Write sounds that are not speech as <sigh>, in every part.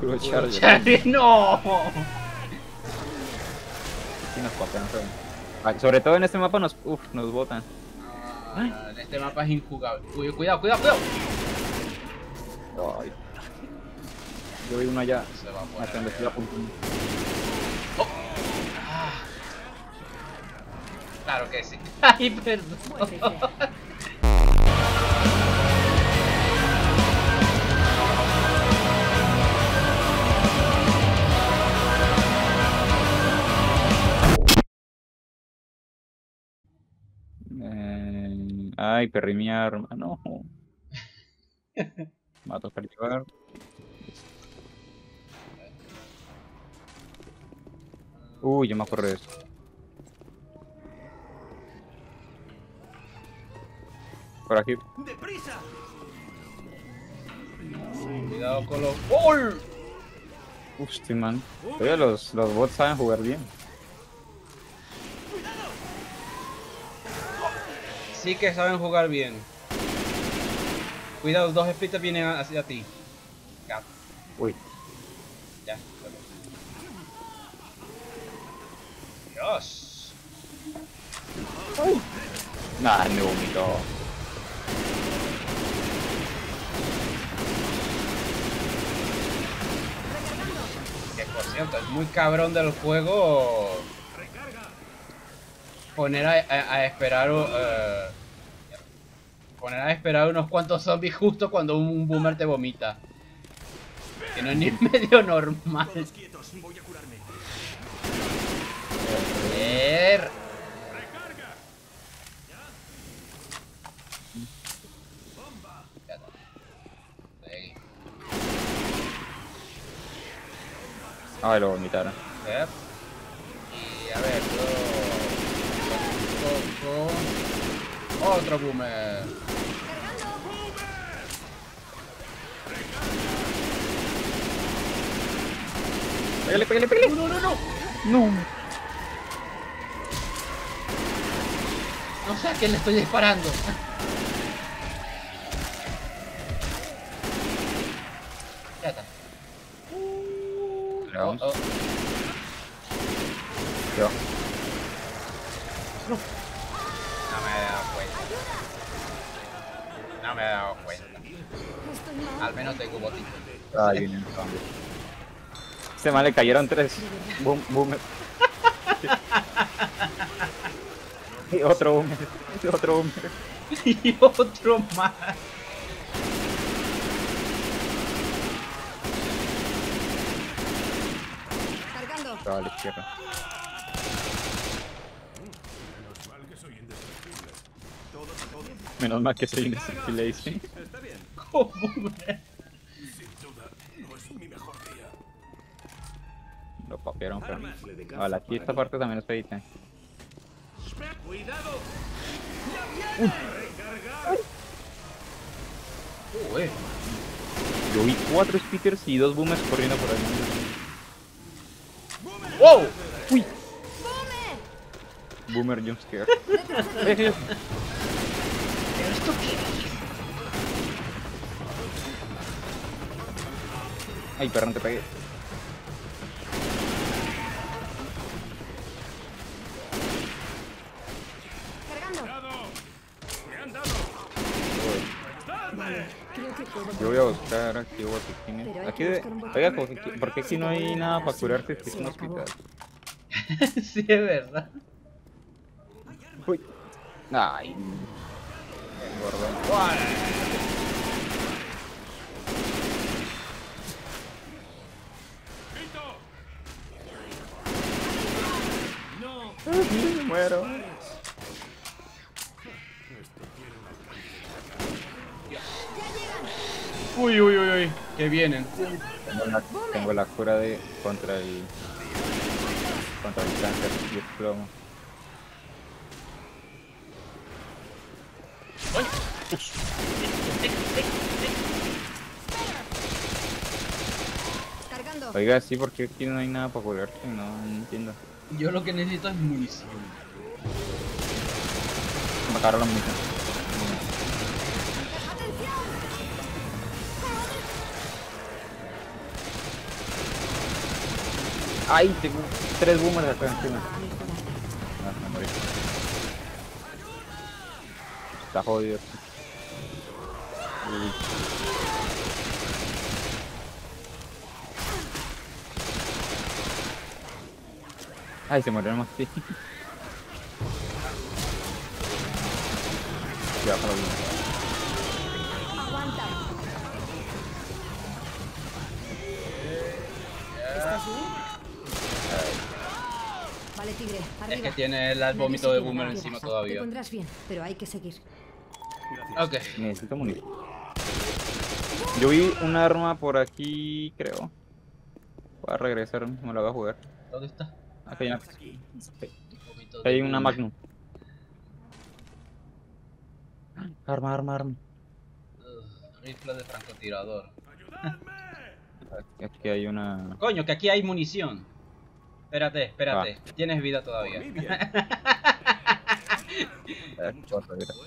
Puro Charger. <laughs> No. Sí nos feo. Ah, Sobre todo en este mapa nos, uf, nos botan. Ah, este mapa es injugable. Uy, cuidado, cuidado, cuidado. Ay. Yo vi uno allá. Se va a poner Hasta donde estoy feo. apuntando. Ah. Claro que sí. Ay, perdón. <laughs> ay, perdí mi arma. No. Me va a tocar llevar. Uy, yo me acuerdo de eso. Por aquí. Cuidado con los. ¡Gol! Hostia, man. Oye, los, los bots saben jugar bien. Sí que saben jugar bien. Cuidado, dos splitters vienen hacia ti. Ya, Uy. ya. Dios. Nah, me vomitó. Que por cierto, es muy cabrón del juego poner a, a- a esperar eh, poner a esperar unos cuantos zombies justo cuando un boomer te vomita. Que no es ni <laughs> medio normal. Está. Ahí. Ah, lo vomitaron. Y a ver, Otro boomer. Pégale, pégale, pégale. No, no, no. No. No sé a quién le estoy disparando. Ya está. Oh, oh. Yo. No No me he dado cuenta. Al menos tengo botín. Ay, viene el zombie. Este mal le cayeron tres. Boom, boomer. y otro boomer. Y otro boomer. <laughs> y otro más. Cargando. Estaba a la izquierda. Menos mal que soy indestructible, dice. Como boomer. Lo papearon, pero. Vale, aquí esta parte también es feita. Uy. Yo vi cuatro speakers y dos boomers corriendo por ahí. ¡Wow! Uy. Boomer jumpscare. <laughs> Ay, perdón, te pegué. Yo voy a buscar aquí botiquines. Aquí de... Oiga, botiquín. ¿por qué- ¿por qué aquí no hay nada para curarte si es un hospital? <laughs> sí, es verdad. Uy. Ay. Me muero. Uy, uy, uy, uy. Que vienen. Tengo la, tengo la cura de contra el contra el cáncer y el plomo. Oiga, sí, porque aquí no hay nada para curarte, no, no entiendo. Yo lo que necesito es munición. Bajaron la munición. Ay, tengo tres boomers acá encima. Ah, me morí. Está jodido. Ay, se murieron más sí. Ya, para bien. Aguanta. ¿Estás bien? Vale, tigre, arriba. Es que tiene el vómito de boomer encima Te todavía. pondrás bien, pero hay que seguir. Ok. Necesito munición. Yo vi un arma por aquí, creo. Voy a regresar, me la voy a jugar. ¿Dónde está? Aquí hay una, de hay una. Magnum. Arma, arma, arma. Ugh, Rifle de francotirador. Aquí- Aquí hay una. Coño, que aquí hay munición. Espérate, espérate. Ah. Tienes vida todavía. <laughs> Eh.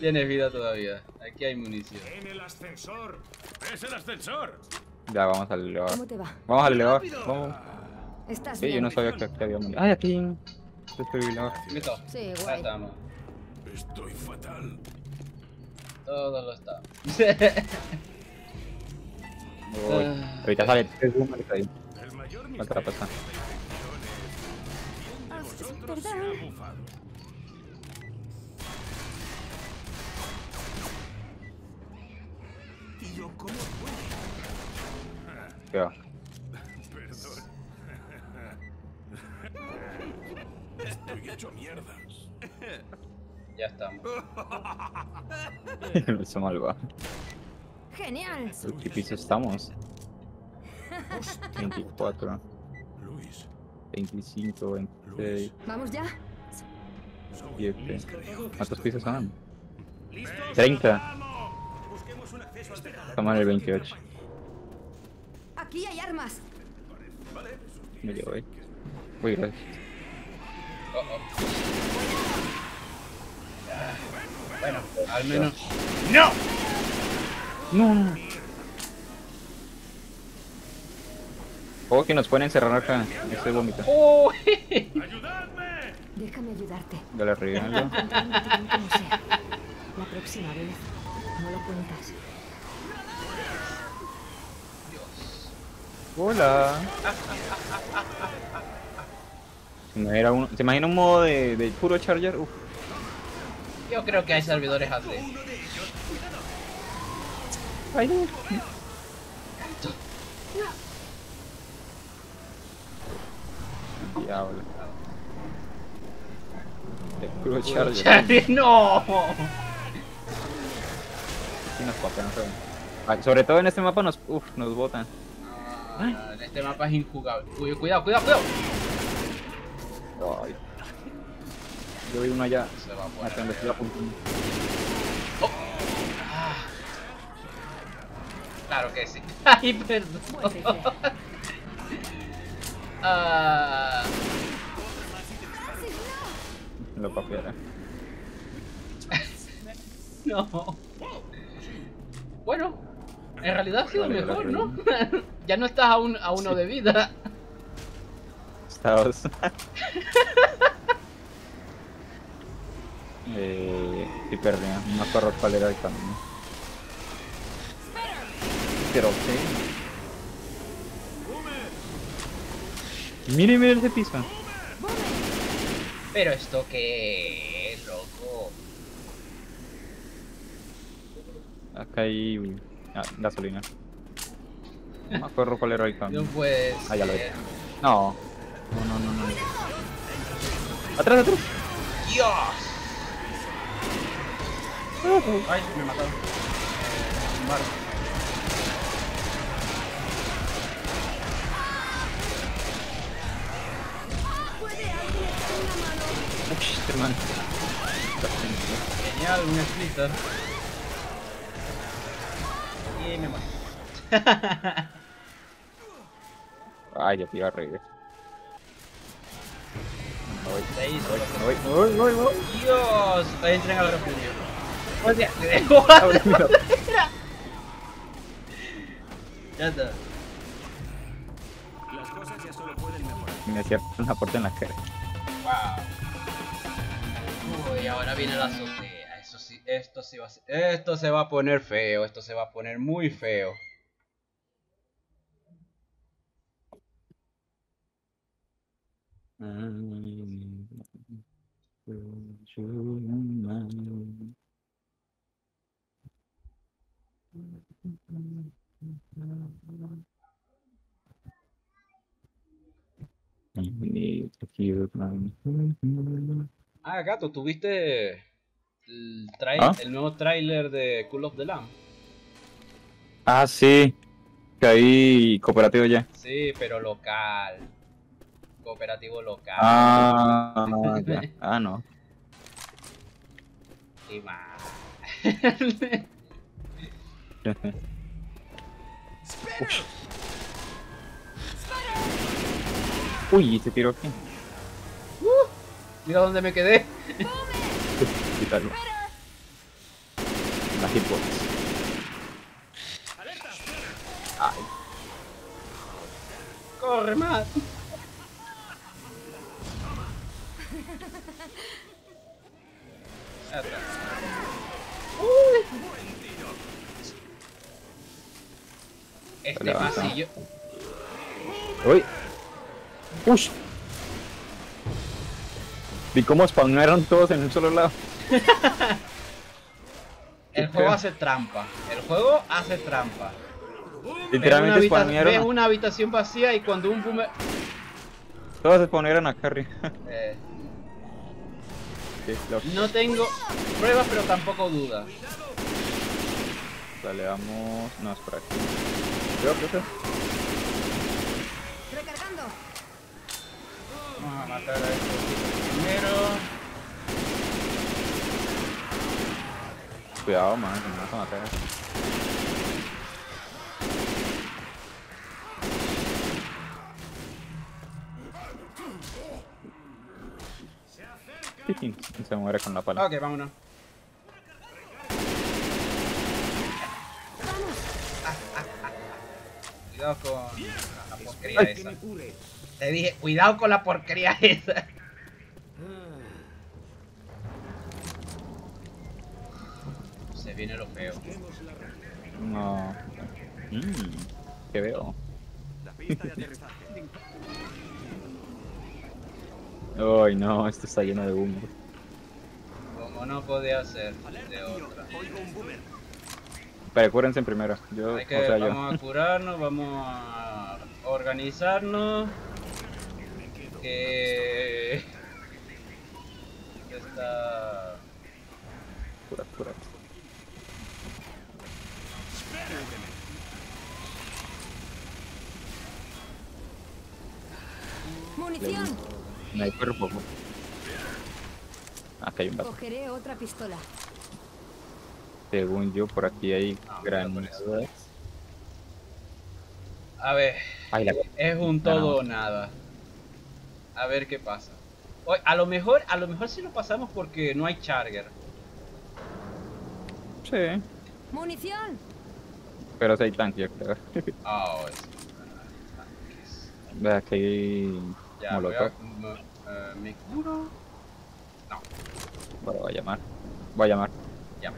Tienes vida todavía. Aquí hay munición. En el ascensor. ¿Es el ascensor? Ya, vamos al elevador. ¿Cómo te va? Vamos al elevador. Vamos. ¿Estás Sí, bien? yo no sabía que aquí había munición. Ay, aquí hay un desfibrilador. Listo. Sí, guay. estamos. Estoy fatal. Todo lo está. Uy, <laughs> Ah. Ahorita sale tres boomers ahí. El mayor ¿Qué te va a misterio pasar? Ah, vosotros se Perdón. Ha bufado. ¿Y yo cómo ¿Qué va? Perdón. Estoy hecho mierda. Ya estamos. <laughs> Eso malva. Genial. ¿Qué piso estamos? 24, Luis, 25, 26, ¿Vamos ya? 7. ¿Cuántos pisos son? ¿listos? 30. En el 28. Aquí hay armas. Me llevo ahí. Uy, gracias. Oh, oh. Bueno, al menos. No, no, no. Juego que nos pueden encerrar acá. Este vómito. ¡Uy! ¡Ayudadme! Déjame ayudarte. Ya le regalo. La próxima vez no lo cuentas. Hola. Se imagina, uno, ¿Se imagina un modo de, de puro charger? Uf. Yo creo que hay servidores así. Ay, Diablo. De puro charger. Charlie, ¡No! Sí nos papean sobre todo en este mapa nos, uf, nos botan. Ah, este mapa es injugable. Uy, cuidado, cuidado, cuidado. Ay. Yo vi uno allá. Se va a poner. Estoy apuntando. Ah. Claro que sí. <laughs> Ay, perdón. Ah, Lo papeara. <laughs> no. Bueno, en realidad ha sido mejor. ¿no? <laughs> ya no estás a, un, a uno de vida. Estados. <laughs> eh, sí perdí, no me acuerdo cuál era el camino. Pero qué. Mire, mire ese piso. Pero esto qué es, loco. Acá hay ah, gasolina. No me acuerdo cuál era el No camino. puede Ah, ya lo vi. No. No, no, no, no. Atrás, atrás. ¡Dios! Ay, me mataron. Vale. Uy, hermano. Genial, un splitter. Y me mato. <laughs> Ay, ya te iba a reír. Me voy, voy, voy, me voy, voy. Dios, refugio. O sea, te dejo. Abre, mira. ya está. Las cosas ya solo pueden mejorar. Me hacía una puerta en la cara. Wow. Uy, ahora viene la. Esto sí va a Esto se va a poner feo. Esto se va a poner muy feo. Ah, gato, ¿tuviste el, trai- ¿Ah? el nuevo tráiler de Cool of the Lamb? Ah, sí. Que hay cooperativo ya. Sí, pero local. Cooperativo local. Ah, ya. <laughs> Ah, no. Y más. Uy, ¿y se tiró aquí. Mira dónde me quedé. <laughs> Quítalo. La hitbox. Ay, Corre más. Este pasillo. uy. Ush. ¿Y cómo spawnaron todos en un solo lado? <laughs> El juego hace trampa. El juego hace trampa. Literalmente habita- ves spawnearon. una habitación vacía y cuando un boomer. Todos spawnaron acá arriba. <laughs> Eh, Sí, no tengo pruebas, pero tampoco dudas. Dale, vamos. No, es por aquí. Creo. Recargando. Vamos a matar a estos primero. Cuidado, man, que me vas a matar. Se muere con la pala. Ok, vámonos. Cuidado con la porquería Ay, esa. Te dije, cuidado con la porquería esa. Viene lo feo. No. Mmm, ¿qué veo? La pista de aterrizaje. Ay, no, esto está lleno de humo. Como no podía ser de otra. Pero cúrense primero. Yo, Hay que, o sea, yo. vamos a curarnos, vamos a organizarnos. Que... <laughs> Está... Cura, cura. Munición. No hay cuerpo. Acá hay un. Cogeré otra pistola. Según yo, por aquí hay Ah, granadas. A ver, Ay, la es un todo o nada. A ver qué pasa. Oye, a lo mejor, a lo mejor sí lo pasamos porque no hay charger. Sí. Munición. Pero sí hay tanque, yo creo. Ah, <laughs> es- Ve aquí hay ya, voy a, molotov. m- eh, me curo. No, Bueno, voy a llamar. Voy a llamar. ya.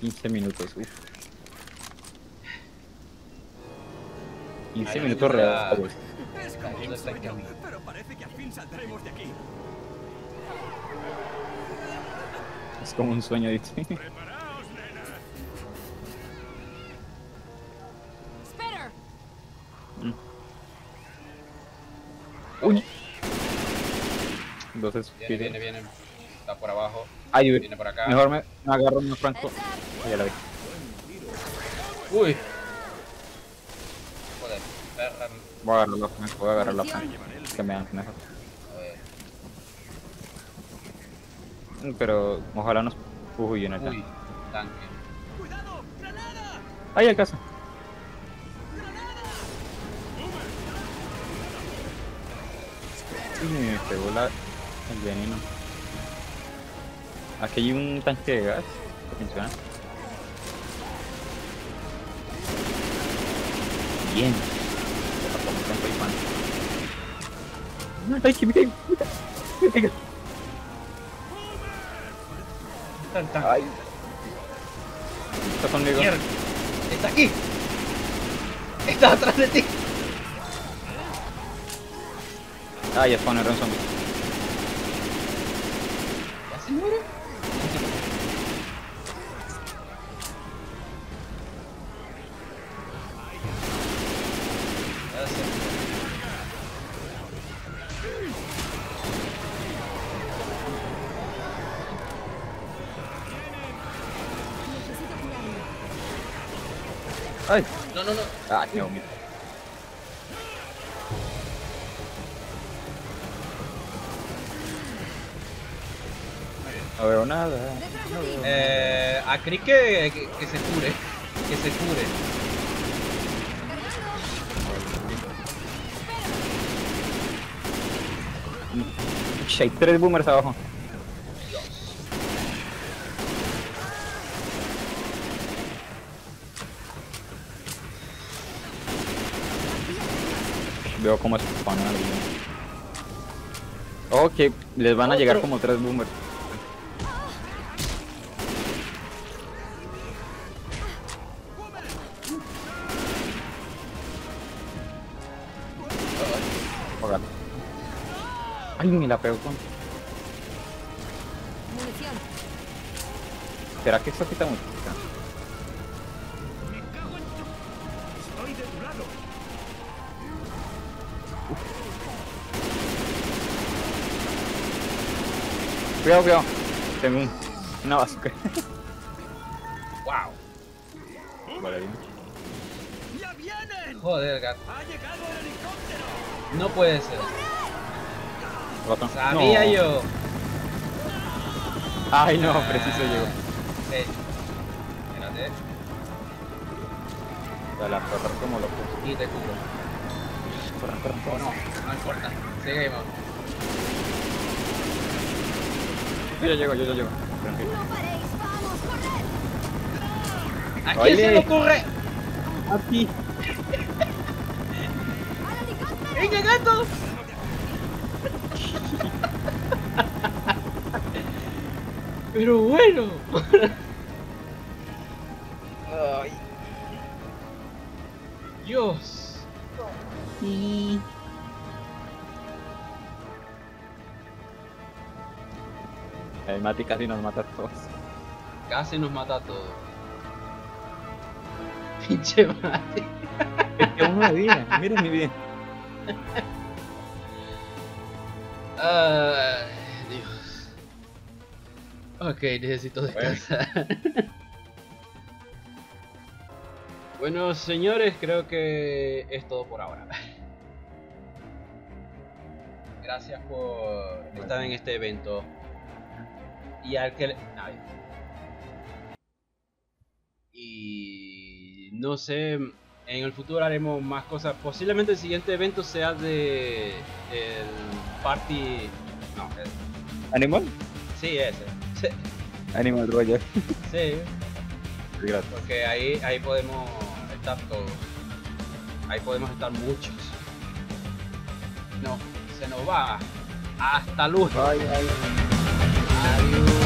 15 minutos, uff. 15 Ahí minutos reales. Es como un sueño, pero parece que al fin saldremos de aquí. Es como un sueño, dice. Entonces, Viene, viene, viene. Está por abajo, Ay, viene por acá. mejor me, me agarro un franco. Ya la vi. Uy. Joder, perra. Voy a agarrar la franco, voy a agarrar la franco. Munición. Que me dan mejor. A ver. Pero ojalá nos. Uy, en el Uy, tanque. Ay, el caso. Uy, me pegó la, el veneno. Aquí hay un tanque de gas que funciona. Bien. Ay, que me caigo. Me caigo. Ay. Está conmigo. Mierda. Está aquí. Está atrás de ti. Ay, spawner un zombie. Ay. No, no, no. Ah, qué bonito. No veo nada. No veo nada. Eh, a Crick que, que, que se cure. Que se cure. Hay tres boomers abajo. Veo cómo spawnan algunos. Ok, les van a llegar como tres boomers. Ay, me la pegó con. Munición. ¿Será que esto quita mucho? Cuidado, cuidado. Tengo un, una bazooka. <laughs> Wow. Vale, bien. ¡Ya vienen! Joder, gato. ¡Ha llegado el helicóptero! No puede ser. Ratón. Sabía No. yo. Ay, no, preciso llegó. Sí. Espérate. Dale, a correr como loco. Y te cubro. O corre. no, no importa. Seguimos. Yo ya llego, yo ya llego. Tranquilo. No paréis, vamos, corred. ¿A quién se le ocurre? Aquí. ¡Al helicóptero! ¡Venga, gato! Pero bueno. <laughs> El Mati casi nos mata a todos. Casi nos mata a todos. <laughs> Pinche mate. Es que uno de vida, miren mi. Ay, Dios. Ok, necesito descansar. Bueno. señores, creo que es todo por ahora. Gracias por estar en este evento. Y al que... le-. Y no sé, en el futuro haremos más cosas. Posiblemente el siguiente evento sea de el party. No, el- ¿Animal? sí, ese. Sí, Animal Roger. sí, <laughs> Gracias. porque ahí, ahí podemos estar todos. Ahí podemos estar muchos. No, se nos va. Hasta luego. Ay, ay. Adios.